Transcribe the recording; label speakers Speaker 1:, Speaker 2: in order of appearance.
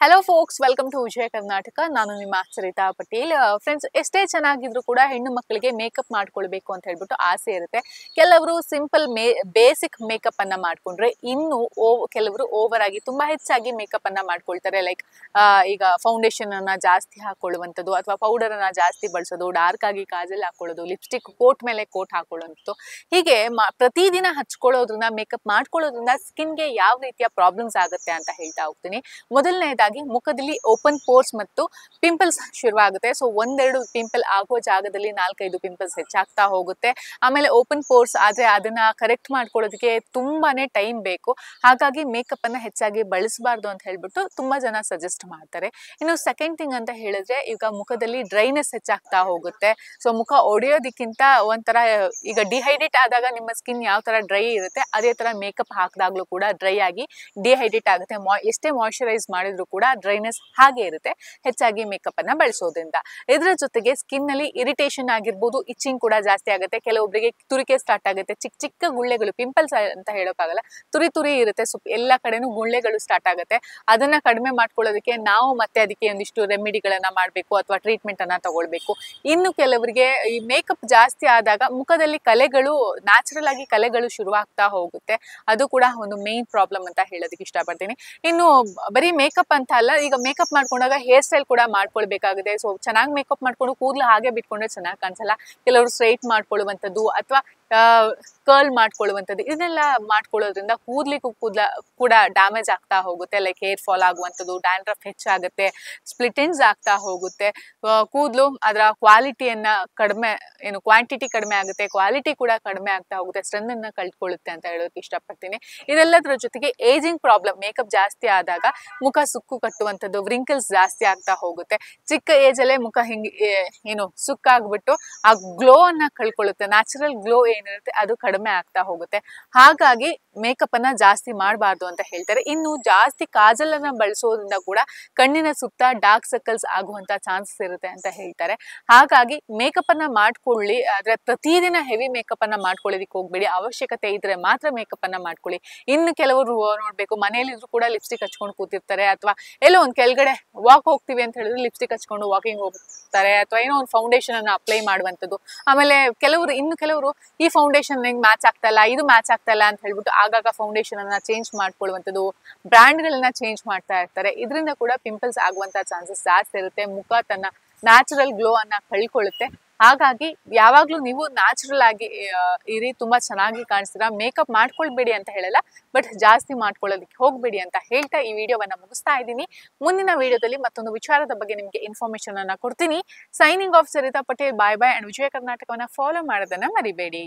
Speaker 1: Hello folks welcome to Vijaya Karnataka ನಾನು ನಿಮ್ಮ Sarita Patel. Friends ಎಷ್ಟೇ ಚೆನ್ನಾಗಿದ್ರು ಕೂಡ ಹೆಣ್ಣು ಮಕ್ಕಳಿಗೆ ಮೇಕಪ್ ಮಾಡ್ಕೊಳ್ಬೇಕು ಅಂತ ಹೇಳ್ಬಿಟ್ಟು ಆಸೆ ಇರುತ್ತೆ. ಕೆಲವರು ಸಿಂಪಲ್ ಮೇ ಬೇಸಿಕ್ ಮೇಕಪ್ ಅನ್ನ ಮಾಡ್ಕೊಂಡ್ರೆ ಇನ್ನು ಕೆಲವರು ಓವರ್ ಆಗಿ ತುಂಬಾ ಹೆಚ್ಚಾಗಿ ಮೇಕಪ್ ಅನ್ನ ಮಾಡ್ಕೊಳ್ತಾರೆ. ಲೈಕ್ ಈಗ ಫೌಂಡೇಶನ್ ಅನ್ನ ಜಾಸ್ತಿ ಹಾಕೊಳ್ಳುವಂಥದ್ದು ಅಥವಾ ಪೌಡರ್ ಅನ್ನ ಜಾಸ್ತಿ ಬಳಸೋದು ಡಾರ್ಕ್ ಆಗಿ ಕಾಜಲ್ ಹಾಕೊಳ್ಳೋದು ಲಿಪ್ಸ್ಟಿಕ್ ಕೋಟ್ ಮೇಲೆ ಕೋಟ್ ಹಾಕೊಳ್ಳುವಂಥದ್ದು ಹೀಗೆ ಪ್ರತಿದಿನ ಹಚ್ಕೊಳ್ಳೋದ್ರಿಂದ ಮೇಕಪ್ ಮಾಡ್ಕೊಳ್ಳೋದ್ರಿಂದ ಸ್ಕಿನ್ಗೆ ಯಾವ ರೀತಿಯ ಪ್ರಾಬ್ಲಮ್ಸ್ ಆಗುತ್ತೆ ಅಂತ ಹೇಳ್ತಾ ಹೋಗ್ತೀನಿ. ಮೊದಲನೇದಾಗಿ ಮುಖದಲ್ಲಿ ಓಪನ್ ಪೋರ್ಸ್ ಮತ್ತು ಪಿಂಪಲ್ಸ್ ಶುರುವಾಗುತ್ತೆ. ಸೊ ಒಂದೆರಡು ಪಿಂಪಲ್ ಆಗೋ ಜಾಗದಲ್ಲಿ ನಾಲ್ಕೈದು ಪಿಂಪಲ್ಸ್ ಹೆಚ್ಚಾಗ್ತಾ ಹೋಗುತ್ತೆ. ಆಮೇಲೆ ಓಪನ್ ಪೋರ್ಸ್ ಆದರೆ ಅದನ್ನ ಕರೆಕ್ಟ್ ಮಾಡ್ಕೊಳ್ಳೋದಕ್ಕೆ ತುಂಬಾನೇ ಟೈಮ್ ಬೇಕು. ಹಾಗಾಗಿ ಮೇಕಪ್ ಅನ್ನ ಹೆಚ್ಚಾಗಿ ಬಳಸಬಾರ್ದು ಅಂತ ಹೇಳ್ಬಿಟ್ಟು ತುಂಬಾ ಜನ ಸಜೆಸ್ಟ್ ಮಾಡ್ತಾರೆ. ಇನ್ನು ಸೆಕೆಂಡ್ ಥಿಂಗ್ ಅಂತ ಹೇಳಿದ್ರೆ ಈಗ ಮುಖದಲ್ಲಿ ಡ್ರೈನೆಸ್ ಹೆಚ್ಚಾಗ್ತಾ ಹೋಗುತ್ತೆ. ಸೊ ಮುಖ ಒಡೆಯೋದಕ್ಕಿಂತ ಒಂಥರ, ಈಗ ಡಿಹೈಡ್ರೇಟ್ ಆದಾಗ ನಿಮ್ಮ ಸ್ಕಿನ್ ಯಾವ ತರ ಡ್ರೈ ಇರುತ್ತೆ, ಅದೇ ತರ ಮೇಕಪ್ ಹಾಕಿದಾಗ್ಲೂ ಕೂಡ ಡ್ರೈ ಆಗಿ ಡಿಹೈಡ್ರೇಟ್ ಆಗುತ್ತೆ. ಮಾ, ಎಷ್ಟೇ ಮಾಯಶ್ಚರೈಸ್ ಮಾಡಿದ್ರು ಕೂಡ ಡ್ರೈನೆಸ್ ಹಾಗೆ ಇರುತ್ತೆ. ಹೆಚ್ಚಾಗಿ ಮೇಕಪ್ ಅನ್ನ ಬಳಸೋದ್ರಿಂದ. ಇದರ ಜೊತೆಗೆ ಸ್ಕಿನ್ನಲ್ಲಿ ಇರಿಟೇಷನ್ ಆಗಿರ್ಬೋದು ಇಚ್ಚಿಂಗ್ ಕೂಡ ಜಾಸ್ತಿ ಆಗುತ್ತೆ. ಕೆಲವೊಬ್ಬರಿಗೆ ತುರಿಕೆ ಸ್ಟಾರ್ಟ್ ಆಗುತ್ತೆ. ಚಿಕ್ಕ ಚಿಕ್ಕ ಗುಳ್ಳೆಗಳು ಪಿಂಪಲ್ಸ್ ಅಂತ ಹೇಳೋಕ್ಕಾಗಲ್ಲ. ತುರಿ ತುರಿ ಇರುತ್ತೆ. ಸೊ ಎಲ್ಲ ಕಡೆನೂ ಗುಳ್ಳೆಗಳು ಸ್ಟಾರ್ಟ್ ಆಗುತ್ತೆ. ಅದನ್ನ ಕಡಿಮೆ ಮಾಡ್ಕೊಳ್ಳೋದಕ್ಕೆ ನಾವು ಮತ್ತೆ ಅದಕ್ಕೆ ಒಂದಿಷ್ಟು ರೆಮಿಡಿಗಳನ್ನ ಮಾಡಬೇಕು ಅಥವಾ ಟ್ರೀಟ್ಮೆಂಟ್ ಅನ್ನ ತಗೊಳ್ಬೇಕು. ಇನ್ನು ಕೆಲವರಿಗೆ ಈ ಮೇಕಪ್ ಜಾಸ್ತಿ ಆದಾಗ ಮುಖದಲ್ಲಿ ಕಲೆಗಳು ನ್ಯಾಚುರಲ್ ಆಗಿ ಕಲೆಗಳು ಶುರುವಾಗ್ತಾ ಹೋಗುತ್ತೆ. ಅದು ಕೂಡ ಒಂದು ಮೇನ್ ಪ್ರಾಬ್ಲಮ್ ಅಂತ ಹೇಳೋದಕ್ಕೆ ಇಷ್ಟಪಡ್ತೀನಿ. ಇನ್ನು ಬರೀ ಮೇಕಪ್ ಅಂತ ಅಲ್ಲ, ಈಗ ಮೇಕಪ್ ಮಾಡ್ಕೊಂಡಾಗ ಹೇರ್ ಸ್ಟೈಲ್ ಕೂಡ ಮಾಡ್ಕೊಳ್ಬೇಕಾಗಿದೆ ಸೊ ಚೆನ್ನಾಗಿ ಮೇಕಪ್ ಮಾಡ್ಕೊಂಡು ಕೂದಲು ಹಾಗೆ ಬಿಟ್ಕೊಂಡ್ರೆ ಚೆನ್ನಾಗಿ ಕಾಣಿಸಲ್ಲ. ಕೆಲವರು ಸ್ಟ್ರೈಟ್ ಮಾಡ್ಕೊಳ್ಳುವಂಥದ್ದು ಅಥವಾ ಕರ್ಲ್ ಮಾಡ್ಕೊಳ್ಳುವಂಥದ್ದು. ಇದನ್ನೆಲ್ಲ ಮಾಡ್ಕೊಳ್ಳೋದ್ರಿಂದ ಕೂದಲಿಗೂ ಕೂದಲ, ಕೂಡ ಡ್ಯಾಮೇಜ್ ಆಗ್ತಾ ಹೋಗುತ್ತೆ. ಲೈಕ್ ಹೇರ್ ಫಾಲ್ ಆಗುವಂಥದ್ದು ಡ್ಯಾಂಡ್ರಫ್ ಹೆಚ್ಚಾಗುತ್ತೆ ಸ್ಪ್ಲಿಟಿನ್ಸ್ ಆಗ್ತಾ ಹೋಗುತ್ತೆ. ಕೂದಲು ಅದರ ಕ್ವಾಲಿಟಿಯನ್ನ ಕಡಿಮೆ, ಏನು ಕ್ವಾಂಟಿಟಿ ಕಡಿಮೆ ಆಗುತ್ತೆ ಕ್ವಾಲಿಟಿ ಕೂಡ ಕಡಿಮೆ ಆಗ್ತಾ ಹೋಗುತ್ತೆ. ಸ್ಟ್ರೆಂತ್ ಅನ್ನ ಕಳ್ಕೊಳ್ಳುತ್ತೆ ಅಂತ ಹೇಳೋಕೆ ಇಷ್ಟಪಡ್ತೀನಿ. ಇದೆಲ್ಲದರ ಜೊತೆಗೆ ಏಜಿಂಗ್ ಪ್ರಾಬ್ಲಮ್ ಮೇಕಪ್ ಜಾಸ್ತಿ ಆದಾಗ ಮುಖ ಸುಕ್ಕು ಕಟ್ಟುವಂಥದ್ದು ವ್ರಿಂಕಲ್ಸ್ ಜಾಸ್ತಿ ಆಗ್ತಾ ಹೋಗುತ್ತೆ. ಚಿಕ್ಕ ಏಜಲ್ಲೇ ಮುಖ ಹಿಂಗೆ ಏನು ಸುಕ್ಕಾಗ್ಬಿಟ್ಟು ಆ ಗ್ಲೋ ಅನ್ನ ಕಳ್ಕೊಳ್ಳುತ್ತೆ. ನ್ಯಾಚುರಲ್ ಗ್ಲೋ ಏನಿರುತ್ತೆ ಅದು ಕಡಿಮೆ ಆಗ್ತಾ ಹೋಗುತ್ತೆ. ಹಾಗಾಗಿ ಮೇಕಪ್ ಅನ್ನ ಜಾಸ್ತಿ ಮಾಡಬಾರ್ದು ಅಂತ ಹೇಳ್ತಾರೆ. ಇನ್ನು ಜಾಸ್ತಿ ಕಾಜಲ್ ಅನ್ನ ಬಳಸೋದ್ರಿಂದ ಕೂಡ ಕಣ್ಣಿನ ಸುತ್ತ ಡಾರ್ಕ್ ಸರ್ಕಲ್ಸ್ ಆಗುವಂತ ಚಾನ್ಸಸ್ ಇರುತ್ತೆ ಅಂತ ಹೇಳ್ತಾರೆ. ಹಾಗಾಗಿ ಮೇಕಪ್ ಅನ್ನ ಮಾಡ್ಕೊಳ್ಳಿ, ಆದ್ರೆ ಪ್ರತಿದಿನ ಹೆವಿ ಮೇಕಪ್ ಅನ್ನ ಮಾಡ್ಕೊಳ್ಳೋದಿಕ್ಕೆ ಹೋಗ್ಬೇಡಿ. ಅವಶ್ಯಕತೆ ಇದ್ರೆ ಮಾತ್ರ ಮೇಕಪ್ ಅನ್ನ ಮಾಡ್ಕೊಳ್ಳಿ. ಇನ್ನು ಕೆಲವರು ನೋಡ್ಬೇಕು ಮನೆಯಲ್ಲಿ ಕೂಡ ಲಿಪ್ಸ್ಟಿಕ್ ಹಚ್ಕೊಂಡು ಕೂತಿರ್ತಾರೆ, ಅಥವಾ ಎಲ್ಲೋ ಒಂದ್ ಕೆಳಗಡೆ ವಾಕ್ ಹೋಗ್ತೀವಿ ಅಂತ ಹೇಳಿದ್ರೆ ಲಿಪ್ಸ್ಟಿಕ್ ಹಚ್ಕೊಂಡು ವಾಕಿಂಗ್ ಹೋಗ್ತಾರೆ, ಅಥವಾ ಏನೋ ಒಂದು ಫೌಂಡೇಶನ್ ಅನ್ನ ಅಪ್ಲೈ ಮಾಡುವಂಥದ್ದು. ಆಮೇಲೆ ಕೆಲವರು, ಇನ್ನು ಕೆಲವರು ಈ ಫೌಂಡೇಶನ್ ನಿಂಗೆ ಮ್ಯಾಚ್ ಆಗ್ತಾ ಇದು ಮ್ಯಾಚ್ ಆಗ್ತಾ ಅಂತ ಹೇಳ್ಬಿಟ್ಟು ಆಗಾಗ ಫೌಂಡೇಶನ್ ಅನ್ನ ಚೇಂಜ್ ಮಾಡ್ಕೊಳ್ಳುವಂಥದ್ದು ಬ್ರ್ಯಾಂಡ್ಗಳನ್ನ ಚೇಂಜ್ ಮಾಡ್ತಾ ಇರ್ತಾರೆ. ಇದರಿಂದ ಕೂಡ ಪಿಂಪಲ್ಸ್ ಆಗುವಂತ ಚಾನ್ಸಸ್ ಜಾಸ್ತಿ ಇರುತ್ತೆ. ಮುಖ ತನ್ನ ನ್ಯಾಚುರಲ್ ಗ್ಲೋ ಅನ್ನ ಕಳ್ಕೊಳ್ಳುತ್ತೆ. ಹಾಗಾಗಿ ಯಾವಾಗ್ಲೂ ನೀವು ನ್ಯಾಚುರಲ್ ಆಗಿ ಇರಿ, ತುಂಬಾ ಚೆನ್ನಾಗಿ ಕಾಣಿಸ್ತೀರಾ. ಮೇಕಪ್ ಮಾಡ್ಕೊಳ್ಬೇಡಿ ಅಂತ ಹೇಳಲ್ಲ ಬಟ್ ಜಾಸ್ತಿ ಮಾಡ್ಕೊಳ್ಳೋದಕ್ಕೆ ಹೋಗ್ಬೇಡಿ ಅಂತ ಹೇಳ್ತಾ ಈ ವಿಡಿಯೋವನ್ನ ಮುಗಿಸ್ತಾ ಇದ್ದೀನಿ. ಮುಂದಿನ ವಿಡಿಯೋದಲ್ಲಿ ಮತ್ತೊಂದು ವಿಚಾರದ ಬಗ್ಗೆ ನಿಮಗೆ ಇನ್ಫಾರ್ಮೇಶನ್ ಅನ್ನ ಕೊಡ್ತೀನಿ. Signing off Sarita Patel. Bye bye and Vijaya ಕರ್ನಾಟಕವನ್ನ follow ಮಾಡೋದನ್ನ ಮರಿಬೇಡಿ.